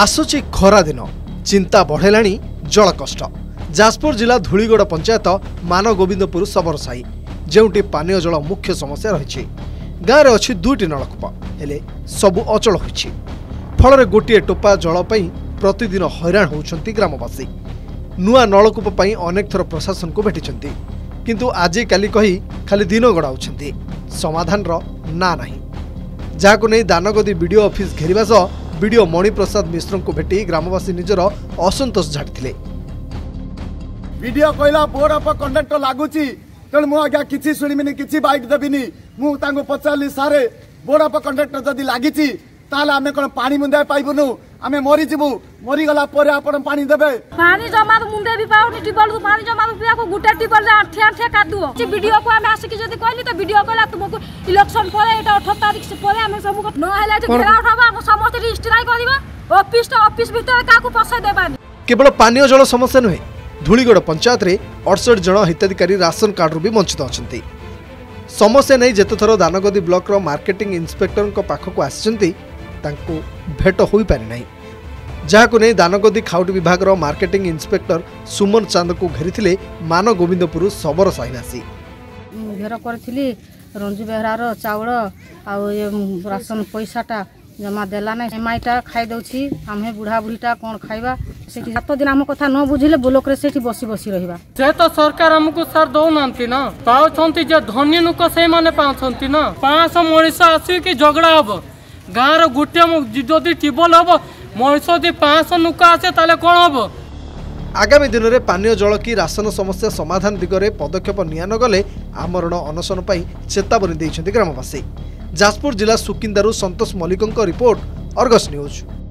ଆସୁଛି ଖରାଦିନ ଚିନ୍ତା ବଢ଼େଲାଣି ଜଳ କଷ୍ଟ ଯାଜପୁର ଜିଲ୍ଲା ଧୂଳିଗଡ଼ ପଞ୍ଚାୟତ ମାନଗୋବିନ୍ଦପୁର ସବରସାହି ଯେଉଁଠି ପାନୀୟ ଜଳ ମୁଖ୍ୟ ସମସ୍ୟା ରହିଛି ଗାଁରେ ଅଛି ଦୁଇଟି ନଳକୂପ ହେଲେ ସବୁ ଅଚଳ ହୋଇଛି ଫଳରେ ଗୋଟିଏ ଟୋପା ଜଳ ପାଇଁ ପ୍ରତିଦିନ ହଇରାଣ ହେଉଛନ୍ତି ଗ୍ରାମବାସୀ ନୂଆ ନଳକୂପ ପାଇଁ ଅନେକ ଥର ପ୍ରଶାସନକୁ ଭେଟିଛନ୍ତି କିନ୍ତୁ ଆଜିକାଲି କହି ଖାଲି ଦିନ ଗଡ଼ାଉଛନ୍ତି ସମାଧାନର ନା ନାହିଁ ଯାହାକୁ ନେଇ ଦାନଗଦୀ ବିଡ଼ିଓ ଅଫିସ୍ ଘେରିବା ସହ ବିଡ଼ିଓ ମଣିପ୍ରସାଦ ମିଶ୍ରଙ୍କୁ ଭେଟି ଗ୍ରାମବାସୀ ନିଜର ଅସନ୍ତୋଷ ଝାଡ଼ିଥିଲେ ବିଡ଼ିଓ କହିଲା ବୋର୍ଡ ଅଫ୍ କଣ୍ଡକ୍ଟର ଲାଗୁଛି ତେଣୁ ମୁଁ ଆଜ୍ଞା କିଛି ଶୁଣିବିନି କିଛି ବାଇଟ୍ ଦେବିନି ମୁଁ ତାଙ୍କୁ ପଚାରିଲି ସାରେ ବୋର୍ଡ ଅଫ୍ କଣ୍ଡକ୍ଟର ଯଦି ଲାଗିଛି ତାହେଲେ ଆମେ କ'ଣ ପାଣି ମୁନ୍ଦାଏ ପାଇବୁନୁ ଆମେ ମରିଯିବୁ ମରିଗଲା ପରେ ଆପଣ ପାଣି ଦେବେ ପାଣି ଜମାରୁ ମୁଣ୍ଡେ ବି ପାଉନି ଟିବଲରୁ ପାଣି ଜମାରୁ ପିଆକୁ ଗୋଟେ ଟିବଲରେ ଆଣ୍ଠେ ଆଣ୍ଠେ କାଦୁଅ ବିଡିଓକୁ ଆମେ ଆସିକି ଯଦି କହିଲି ତ ବିଡିଓ କହିଲା ତୁମକୁ ଇଲେକ୍ସନ ପରେ ଏଇଟା ଅଠର ତାରିଖ ପରେ ଆମେ ସବୁ ନହେଲେ ଘେରାଉ ହବ ଆମ केवल पानी जल समस्या नुहे धूलीगढ़ पंचायत में अड़सठ जन हिताधिकारी राशन कार्ड रू भी वंचित अच्छा समस्या नहीं जिते थर दानगदी ब्लक मार्केट इन्स्पेक्टर पाखक आसी भेट हो पारिना जहाँ को नहीं दानगदी खाउटी विभाग मार्केट इन्स्पेक्टर सुमन चांद को घेरी मान गोविंदपुर सबर साहिनासी घेर करी रंजु बेहरार चाउल आ राशन पैसाटा ଜମା ଦେଲା ନାହିଁ ଏମ୍ଆଇଟା ଖାଇଦେଉଛି ଆମେ ବୁଢ଼ା ବୁଢ଼ୀଟା କ'ଣ ଖାଇବା ସେଠି ସାତ ଦିନ ଆମ କଥା ନ ବୁଝିଲେ ବ୍ଲକରେ ସେଠି ବସି ବସି ରହିବା ସେ ତ ସରକାର ଆମକୁ ସାର୍ ଦଉନାହାନ୍ତି ନା ପାଉଛନ୍ତି ଯେ ଧନୀ ଲୋକ ସେଇମାନେ ପାଉଛନ୍ତି ନା ପାଞ୍ଚଶହ ମଣିଷ ଆସିକି ଝଗଡ଼ା ହବ ଗାଁର ଗୋଟିଏ ଯଦି ଟ୍ୟୁବୱେଲ୍ ହବ ମଣିଷ ଯଦି ପାଞ୍ଚଶହ ଲୋକ ଆସେ ତାହେଲେ କ'ଣ ହବ ଆଗାମୀ ଦିନରେ ପାନୀୟ ଜଳ କି ରାସନ ସମସ୍ୟା ସମାଧାନ ଦିଗରେ ପଦକ୍ଷେପ ନିଆ ନଗଲେ ଆମରଣ ଅନଶନ ପାଇଁ ଚେତାବନୀ ଦେଇଛନ୍ତି ଗ୍ରାମବାସୀ जाजपुर जिल्ला Sukinda Santosh Mallik report Argus news